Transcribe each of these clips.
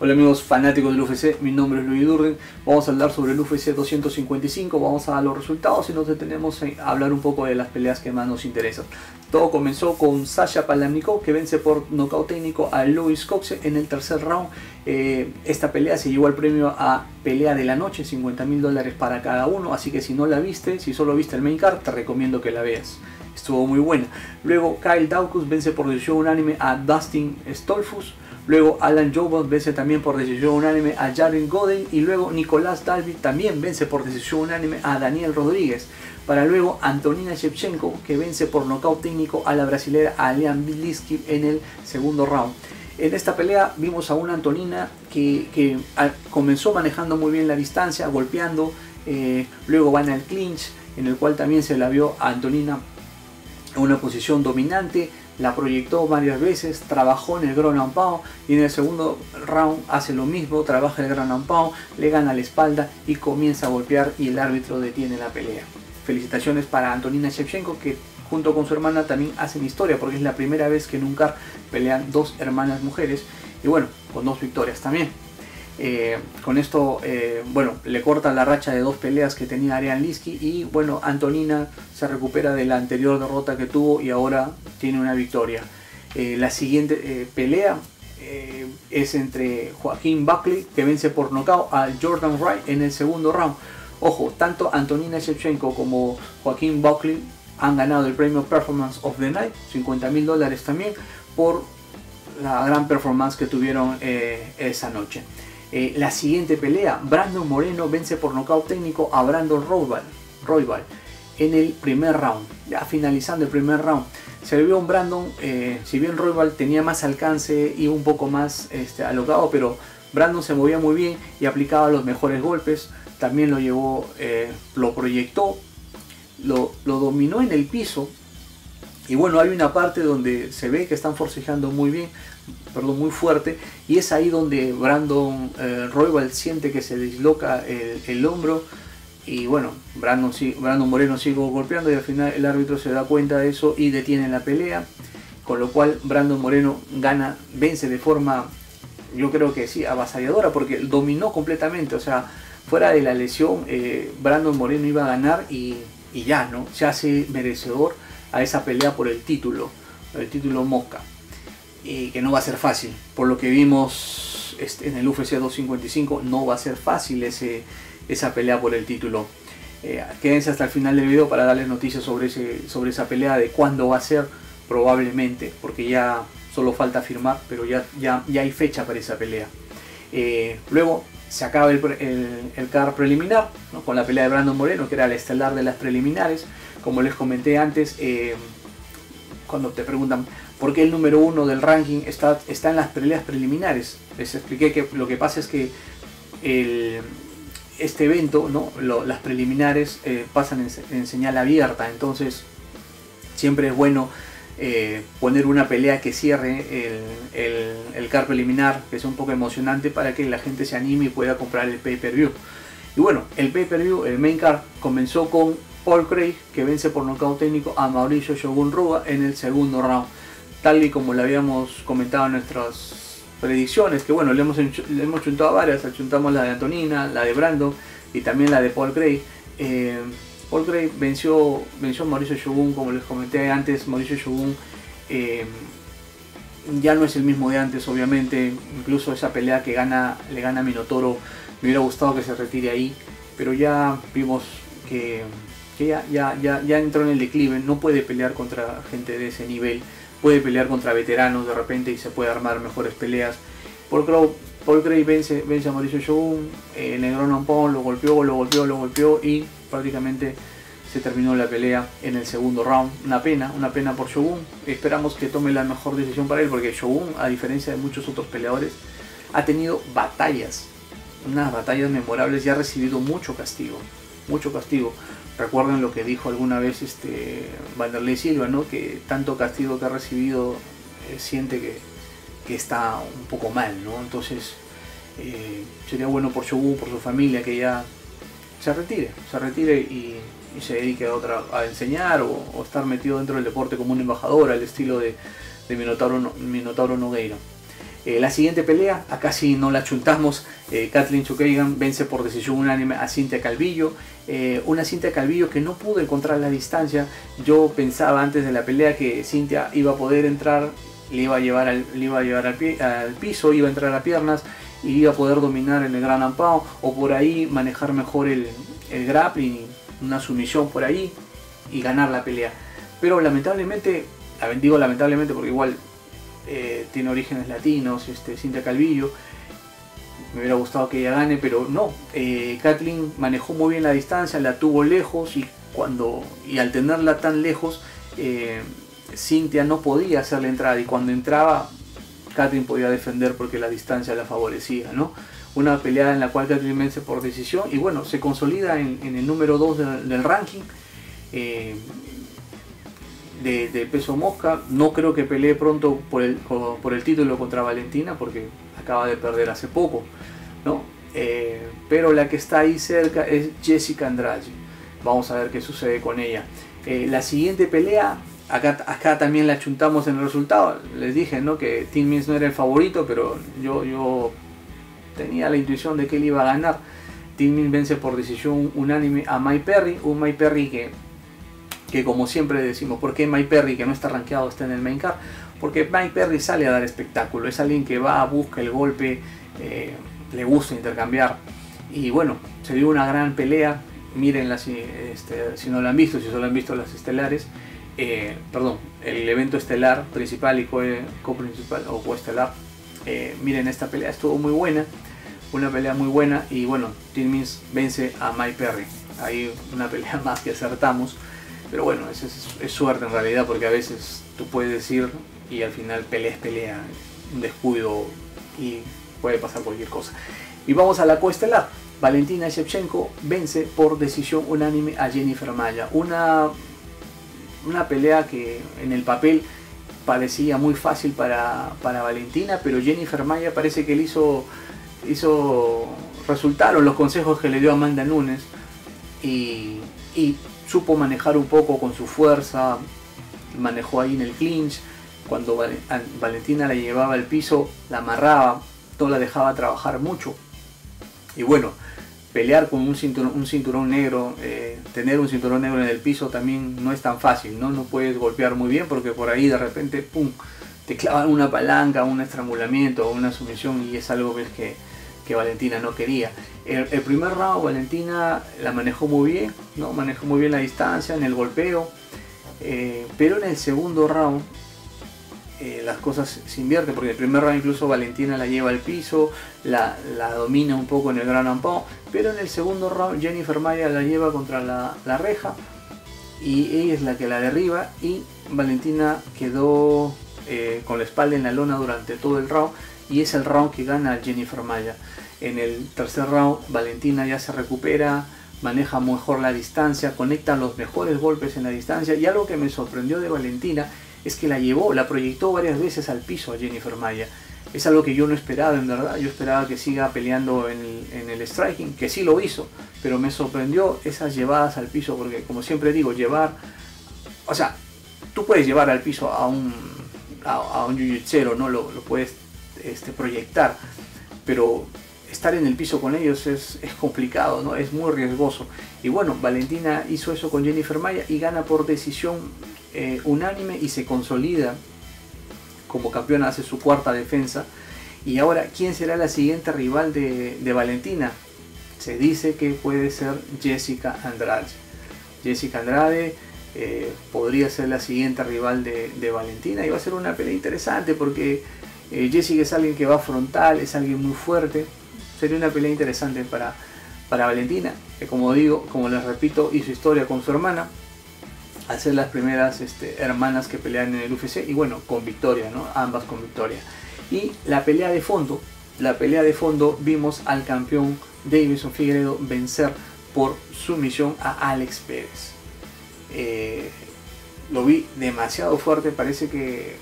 Hola amigos fanáticos del UFC, mi nombre es Luis Durden. Vamos a hablar sobre el UFC 255, vamos a dar los resultados y nos detenemos a hablar un poco de las peleas que más nos interesan. Todo comenzó con Sasha Palamnikov que vence por nocaut técnico a Louis Coxe en el tercer round. Eh, esta pelea se llevó al premio a pelea de la noche, 50 mil dólares para cada uno, así que si no la viste, si solo viste el main card, te recomiendo que la veas. Estuvo muy buena. Luego Kyle Daukus vence por decisión unánime a Dustin Stolfus. Luego Alan Jobot vence también por decisión unánime a Jaren Godin y luego Nicolás Dalby también vence por decisión unánime a Daniel Rodríguez. Para luego Antonina Shevchenko que vence por nocaut técnico a la brasilera Alian Biliski en el segundo round. En esta pelea vimos a una Antonina que, comenzó manejando muy bien la distancia, golpeando, eh, luego van al clinch, en el cual también se la vio a Antonina en una posición dominante, la proyectó varias veces, trabajó en el ground and pound y en el segundo round hace lo mismo, trabaja el ground and pound, le gana la espalda y comienza a golpear y el árbitro detiene la pelea. Felicitaciones para Antonina Shevchenko que junto con su hermana también hacen historia porque es la primera vez que nunca pelean dos hermanas mujeres y bueno, con dos victorias también. Eh, con esto, eh, bueno, le corta la racha de dos peleas que tenía Ariane Liski y bueno, Antonina se recupera de la anterior derrota que tuvo y ahora tiene una victoria. Eh, la siguiente pelea es entre Joaquín Buckley que vence por nocaut a Jordan Wright en el segundo round. Ojo, tanto Antonina Shevchenko como Joaquín Buckley han ganado el premio Performance of the Night, 50 mil dólares también, por la gran performance que tuvieron esa noche. Eh, la siguiente pelea, Brandon Moreno vence por nocaut técnico a Brandon Roybal, en el primer round, ya finalizando el primer round. Se vio un Brandon, eh, si bien Roybal tenía más alcance y un poco más este, alocado, pero Brandon se movía muy bien y aplicaba los mejores golpes. También lo llevó, eh, lo proyectó, lo dominó en el piso y bueno, hay una parte donde se ve que están forcejeando muy bien, perdón, muy fuerte, y es ahí donde Brandon eh, Roybal siente que se disloca el, hombro. Y bueno, Brandon, Brandon Moreno sigue golpeando y al final el árbitro se da cuenta de eso y detiene la pelea. Con lo cual Brandon Moreno gana, vence de forma, yo creo que sí, avasalladora, porque dominó completamente. O sea, fuera de la lesión, eh, Brandon Moreno iba a ganar y, y ya, ¿no? Se hace merecedor a esa pelea por el título, el título Mosca. Y que no va a ser fácil. Por lo que vimos este, en el UFC 255, no va a ser fácil ese, esa pelea por el título. Eh, quédense hasta el final del video para darles noticias sobre, ese, sobre esa pelea, de cuándo va a ser, probablemente, porque ya solo falta firmar, pero ya, ya, ya hay fecha para esa pelea. Eh, luego se acaba el, el, car preliminar con la pelea de Brandon Moreno, que era el estelar de las preliminares como les comenté antes, eh, cuando te preguntan por qué el número uno del ranking está, está en las peleas preliminares, les expliqué que lo que pasa es que este evento, ¿no? las preliminares eh, pasan en, señal abierta, entonces siempre es bueno eh, poner una pelea que cierre el, el, car preliminar, que sea un poco emocionante para que la gente se anime y pueda comprar el pay-per-view. Y bueno, el pay-per-view, el main card, comenzó con Paul Craig que vence por nocaut técnico a Mauricio Shogun Ruga en el segundo round. Tal y como le habíamos comentado en nuestras predicciones, que bueno, le hemos, le hemos chuntado varias, chuntamos la de Antonina, la de Brandon y también la de Paul Craig. Eh, Paul Craig venció, venció a Mauricio Shogun, como les comenté antes, Mauricio Shogun eh, ya no es el mismo de antes, obviamente. Incluso esa pelea que gana, le gana a Minotauro, me hubiera gustado que se retire ahí, pero ya vimos que que ya, ya, ya, entró en el declive, no puede pelear contra gente de ese nivel, puede pelear contra veteranos de repente y se puede armar mejores peleas. Paul, Crow, Paul Cray vence, vence a Mauricio Shogun, eh, Negrón Ampón lo golpeó, lo golpeó, lo golpeó y prácticamente se terminó la pelea en el segundo round. Una pena, una pena por Shogun. Esperamos que tome la mejor decisión para él porque Shogun, a diferencia de muchos otros peleadores, ha tenido batallas, unas batallas memorables y ha recibido mucho castigo, mucho castigo. Recuerden lo que dijo alguna vez este Vanderlei Silva, ¿no? que tanto castigo que ha recibido eh, siente que, está un poco mal, ¿no? Entonces eh, sería bueno por Shogun, por su familia, que ya se retire, se retire y, se dedique a, otra, a enseñar o, estar metido dentro del deporte como un embajador al estilo de, de Minotauro, Minotauro Nogueira. Eh, la siguiente pelea, acá sí no la chuntamos, eh, Kathleen Chukagan vence por decisión unánime a Cintia Calvillo, eh, una Cintia Calvillo que no pudo encontrar la distancia, yo pensaba antes de la pelea que Cintia iba a poder entrar, le iba a llevar al, le iba a llevar al, al piso, iba a entrar a piernas y iba a poder dominar en el gran ampao o por ahí manejar mejor el, el grappling, una sumisión por ahí y ganar la pelea. Pero lamentablemente, digo lamentablemente porque igual eh, tiene orígenes latinos, este, Cintia Calvillo. Me hubiera gustado que ella gane, pero no. Eh, Kathleen manejó muy bien la distancia, la tuvo lejos y cuando y al tenerla tan lejos, eh, Cintia no podía hacerle entrada y cuando entraba, Kathleen podía defender porque la distancia la favorecía, ¿no? Una pelea en la cual Kathleen vence por decisión y bueno, se consolida en, el número 2 del, ranking de, peso mosca. No creo que pelee pronto por el, por el título contra Valentina porque acaba de perder hace poco. ¿no? Eh, pero la que está ahí cerca es Jessica Andrade. Vamos a ver qué sucede con ella. Eh, la siguiente pelea, acá, también la chuntamos en el resultado. Les dije ¿no? que Tim Means no era el favorito, pero yo, yo tenía la intuición de que él iba a ganar. Tim Means vence por decisión unánime a Mike Perry. Un Mike Perry que que como siempre decimos, ¿por qué Mike Perry que no está rankeado está en el main card? Porque Mike Perry sale a dar espectáculo, es alguien que va, busca el golpe, eh, le gusta intercambiar y bueno, se dio una gran pelea, mírenla si, este, si no la han visto, si solo han visto las estelares, eh, perdón, el evento estelar principal y co-principal o coestelar, eh, miren esta pelea, estuvo muy buena, una pelea muy buena y bueno, Tim vence a Mike Perry, ahí una pelea más que acertamos. Pero bueno, eso es, suerte en realidad porque a veces tú puedes decir y al final pelea es pelea, un descuido y puede pasar cualquier cosa. Y vamos a la coestelar. Valentina Shevchenko vence por decisión unánime a Jennifer Maya. Una, una pelea que en el papel parecía muy fácil para, Valentina, pero Jennifer Maya parece que le hizo, hizo resultaron los consejos que le dio Amanda Nunes y, y supo manejar un poco con su fuerza, manejó ahí en el clinch, cuando Valentina la llevaba al piso, la amarraba, no la dejaba trabajar mucho. Y bueno, pelear con un cinturón, un cinturón negro, eh, tener un cinturón negro en el piso también no es tan fácil, ¿no? No puedes golpear muy bien porque por ahí de repente, ¡pum!, te clavan una palanca, un estrangulamiento o una sumisión y es algo que, que Valentina no quería. El, primer round Valentina la manejó muy bien, ¿no? manejó muy bien la distancia en el golpeo, eh, pero en el segundo round eh, las cosas se invierten, porque el primer round incluso Valentina la lleva al piso, la, domina un poco en el gran ampao, pero en el segundo round Jennifer Maya la lleva contra la, reja y ella es la que la derriba y Valentina quedó eh, con la espalda en la lona durante todo el round y es el round que gana Jennifer Maya. En el tercer round Valentina ya se recupera, maneja mejor la distancia, conecta los mejores golpes en la distancia y algo que me sorprendió de Valentina es que la llevó, la proyectó varias veces al piso a Jennifer Maya. Es algo que yo no esperaba en verdad, yo esperaba que siga peleando en el, striking, que sí lo hizo, pero me sorprendió esas llevadas al piso porque como siempre digo, llevar, o sea, tú puedes llevar al piso a un, a, ¿no? Lo, puedes este, proyectar, pero estar en el piso con ellos es, complicado, ¿no? es muy riesgoso. Y bueno, Valentina hizo eso con Jennifer Maya y gana por decisión eh, unánime y se consolida como campeona, hace su cuarta defensa. Y ahora, ¿quién será la siguiente rival de, Valentina? Se dice que puede ser Jessica Andrade. Jessica Andrade eh, podría ser la siguiente rival de, de Valentina y va a ser una pelea interesante porque eh, Jessica es alguien que va frontal, es alguien muy fuerte. Sería una pelea interesante para, para Valentina, que como digo, como les repito, hizo historia con su hermana, al ser las primeras este, hermanas que pelean en el UFC, y bueno, con victoria, ¿no? Ambas con victoria. Y la pelea de fondo, la pelea de fondo vimos al campeón Davison Figueredo vencer por sumisión a Alex Pérez. Eh, lo vi demasiado fuerte, parece que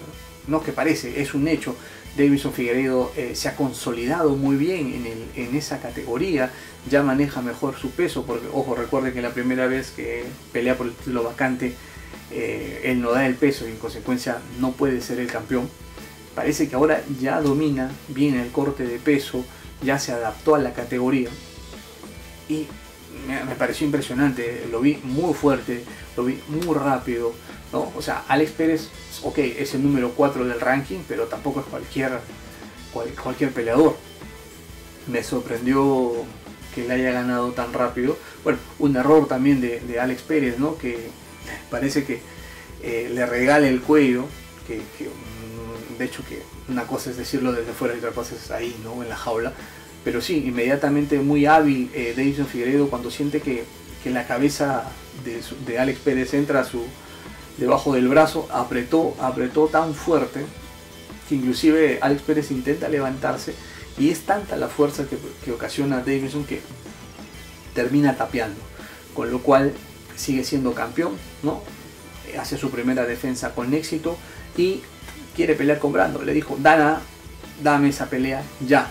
no que parece, es un hecho. Davison Figueiredo eh, se ha consolidado muy bien en, esa categoría, ya maneja mejor su peso, porque ojo, recuerde que la primera vez que pelea por el vacante, eh, él no da el peso y en consecuencia no puede ser el campeón. parece que ahora ya domina bien el corte de peso, ya se adaptó a la categoría y me, pareció impresionante, lo vi muy fuerte, lo vi muy rápido, ¿no? O sea, Alex Pérez, ok, es el número 4 del ranking, pero tampoco es cualquier, cualquier peleador. Me sorprendió que le haya ganado tan rápido. Bueno, un error también de, Alex Pérez, ¿no? Que parece que eh, le regala el cuello, que, mm, de hecho que una cosa es decirlo desde fuera y otra cosa es ahí, ¿no? En la jaula. Pero sí, inmediatamente muy hábil eh, Davison Figueredo cuando siente que, la cabeza de, Alex Pérez entra a su, debajo del brazo, apretó, apretó tan fuerte que inclusive Alex Pérez intenta levantarse y es tanta la fuerza que, ocasiona Davison que termina tapeando. Con lo cual sigue siendo campeón, ¿no? Hace su primera defensa con éxito y quiere pelear con Brando. Le dijo, Dana, dame esa pelea ya.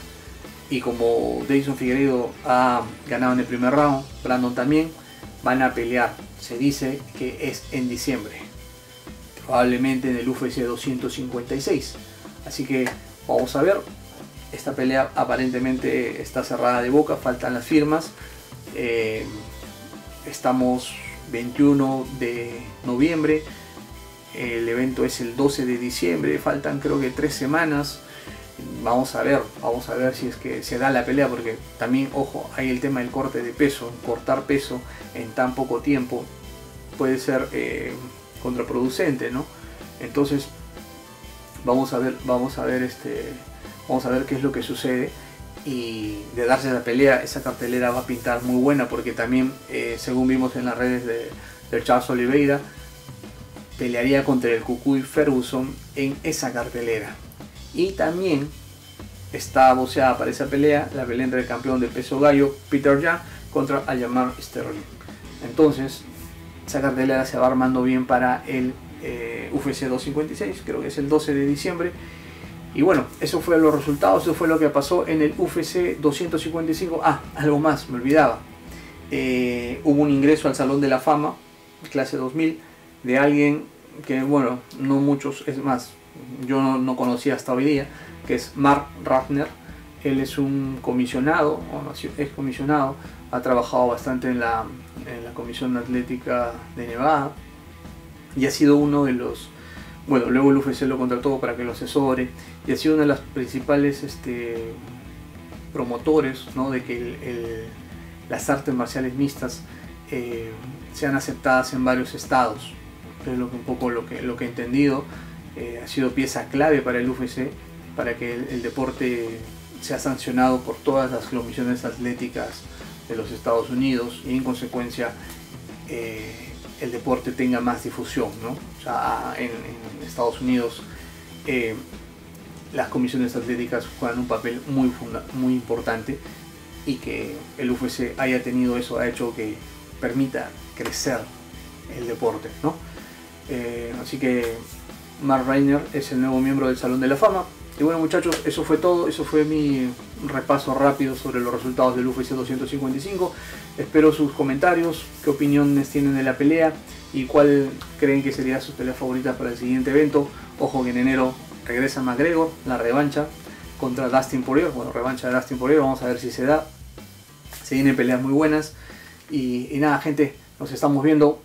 Y como Davison Figueiredo ha ganado en el primer round, Brandon también, van a pelear. Se dice que es en diciembre. Probablemente en el UFC 256. Así que vamos a ver. Esta pelea aparentemente está cerrada de boca, faltan las firmas. Eh, estamos 21 de noviembre, el evento es el 12 de diciembre, faltan creo que tres semanas. Vamos a ver, vamos a ver si es que se da la pelea, porque también, ojo, hay el tema del corte de peso, cortar peso en tan poco tiempo puede ser eh, contraproducente, ¿no? Entonces, vamos a ver, vamos a ver este, vamos a ver qué es lo que sucede y de darse la pelea, esa cartelera va a pintar muy buena porque también, eh, según vimos en las redes de, Charles Oliveira, pelearía contra el Cucuy Ferguson en esa cartelera. Y también está boceada para esa pelea la pelea entre el campeón del peso gallo Peter Young contra Ayamar Sterling. Entonces, esa cartelera se va armando bien para el eh, UFC 256, creo que es el 12 de diciembre. Y bueno, eso fue los resultados, eso fue lo que pasó en el UFC 255. Ah, algo más, me olvidaba. Eh, hubo un ingreso al Salón de la Fama, clase 2000, de alguien que, bueno, no muchos, es más, yo no, conocía hasta hoy día, que es Mark Raffner. Él es un comisionado, o es comisionado, ha trabajado bastante en la, en Comisión Atlética de Nevada y ha sido uno de los bueno, luego el UFC lo contrató para que lo asesore y ha sido una de las principales este, promotores de que las artes marciales mixtas eh, sean aceptadas en varios estados. Es lo que, un poco lo que, lo que he entendido. Eh, ha sido pieza clave para el UFC, para que el, deporte sea sancionado por todas las comisiones atléticas de los Estados Unidos y en consecuencia eh, el deporte tenga más difusión. ¿no? en, Estados Unidos eh, las comisiones atléticas juegan un papel muy, muy importante y que el UFC haya tenido eso ha hecho que permita crecer el deporte. ¿no? Eh, así que Mark Reiner es el nuevo miembro del Salón de la Fama. Y bueno muchachos, eso fue todo, eso fue mi repaso rápido sobre los resultados del UFC 255. Espero sus comentarios, qué opiniones tienen de la pelea y cuál creen que sería su pelea favorita para el siguiente evento. Ojo que en enero regresa McGregor, la revancha contra Dustin Poirier. Bueno, revancha de Dustin Poirier, vamos a ver si se da. Se vienen peleas muy buenas. Y, y nada, gente, nos estamos viendo.